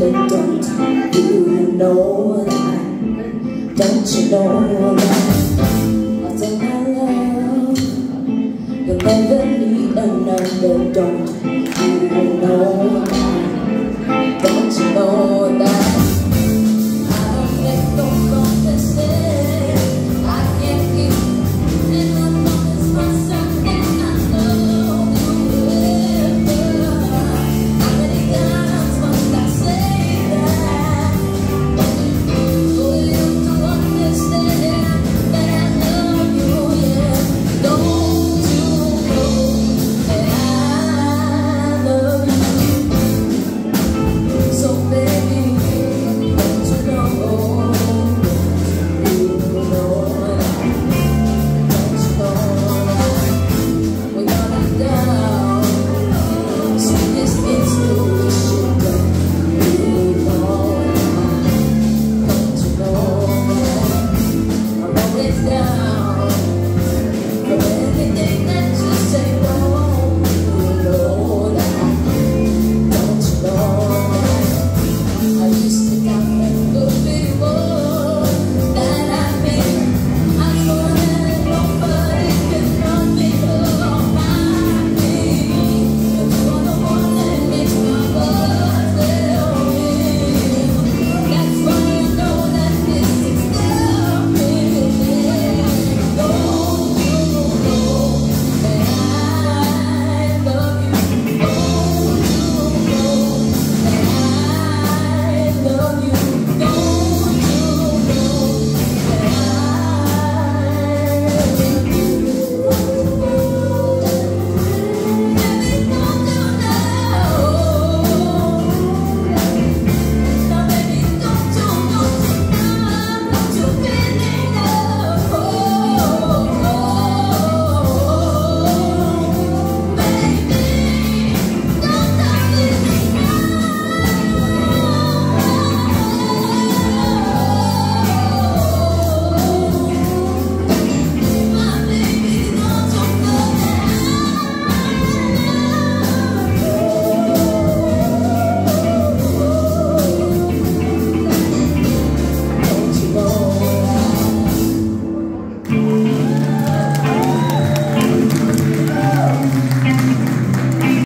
they don't. You know that? Don't you know that? I love. You'll never need another. Don't you know that? Don't you know? Yeah.